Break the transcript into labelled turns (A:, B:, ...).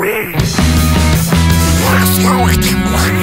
A: wings. Last night,